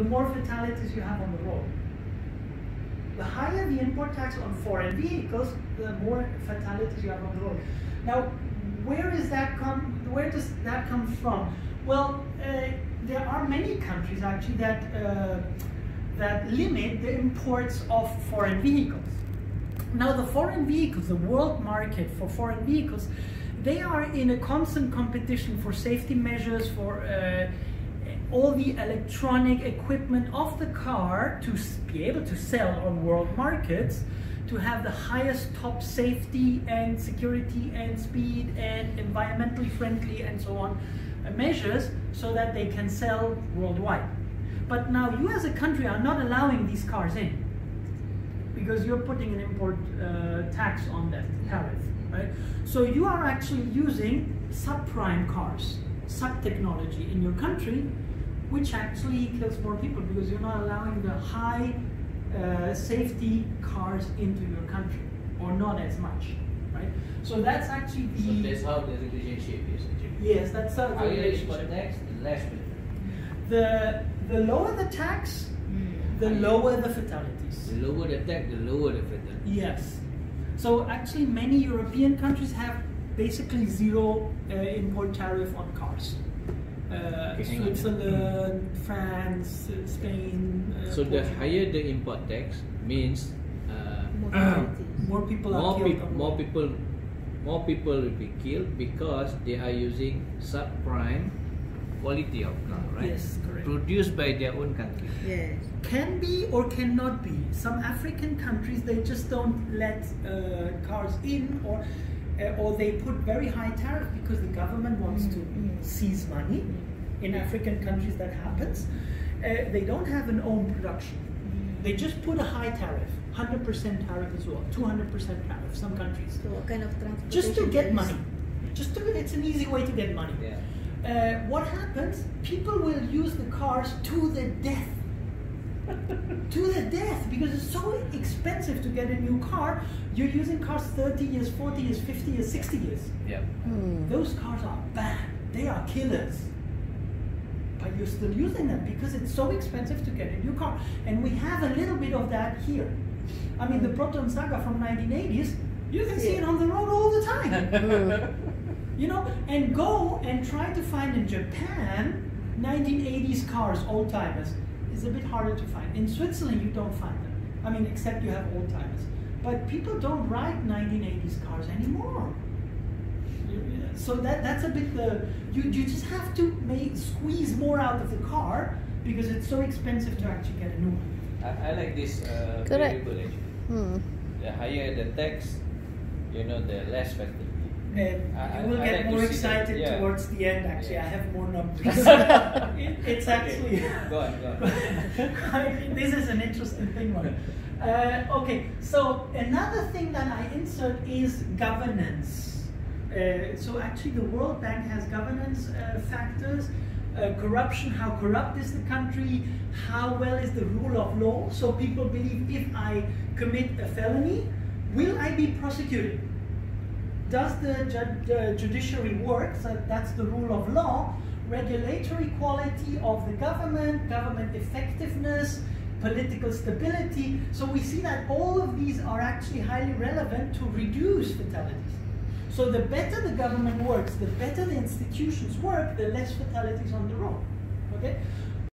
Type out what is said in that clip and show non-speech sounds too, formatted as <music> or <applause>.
the more fatalities you have on the road. The higher the import tax on foreign vehicles, the more fatalities you have on the road. Now, where is that come? Where does that come from? Well, uh, there are many countries actually that uh, that limit the imports of foreign vehicles. Now, the foreign vehicles, the world market for foreign vehicles, they are in a constant competition for safety measures, for uh, all the electronic equipment of the car to be able to sell on world markets, to have the highest top safety and security and speed and environmentally friendly and so on uh, measures so that they can sell worldwide. But now you as a country are not allowing these cars in because you're putting an import uh, tax on that tariff, right? So you are actually using subprime cars, sub technology in your country which actually kills more people because you're not allowing the high uh, safety cars into your country, or not as much, right? So that's actually the. So that's how the relationship is actually. Yes, that's how the Higher relationship. import tax, the less better. The the lower the tax, the lower the fatalities. The lower the tax, the lower the fatality. Yes. So actually, many European countries have basically zero uh, import tariff on cars. Uh, Okay, hang on. Switzerland, France, uh, Spain. Uh, So the higher the import tax means uh, More Uh, more people are more killed. people, more people, more people will be killed because they are using subprime quality of car, right? Yes, correct. Produced by their own country. Yes. Can be or cannot be. Some African countries they just don't let uh, cars in, or uh, or they put very high tariff because the government wants to Mm, mm. seize money. In African countries, that happens. Uh, they don't have an own production. They just put a high tariff, 100% tariff as well, 200% tariff. Some countries So what kind of transportation? just to get is- money. Just to it's an easy way to get money. Yeah. Uh, what happens? People will use the cars to the death. To the death because it's so expensive to get a new car. You're using cars 30 years, 40 years, 50 years, 60 years. Yeah. Hmm. Those cars are bad. They are killers. But you're still using them because it's so expensive to get a new car. And we have a little bit of that here. I mean, the Proton Saga from 1980s, you can see it on the road all the time. <laughs> You know, and go and try to find in Japan 1980s cars, old timers, is a bit harder to find. In Switzerland, you don't find them. I mean, except you have old timers. But people don't ride 1980s cars anymore. So that that's a bit the you, you just have to make squeeze more out of the car because it's so expensive to actually get a new one. I, I like this uh, Correct. variable actually. Hmm. The higher the tax, you know, the less fatality. And I- you will I get more excited yeah. towards the end. Actually, Yeah. I have more numbers. <laughs> <laughs> It- it's actually. Okay. Go on, go on. <laughs> I mean, this is an interesting thing, one. Uh, okay, so another thing that I insert is governance. Uh, so actually, the World Bank has governance uh, factors. Uh, corruption, how corrupt is the country, how well is the rule of law. So people believe if I commit a felony, will I be prosecuted? Does the ju- uh, judiciary work? So that's the rule of law. Regulatory quality of the government, government effectiveness, political stability. So we see that all of these are actually highly relevant to reduce fatalities. So the better the government works, the better the institutions work, the less fatalities on the road. Okay?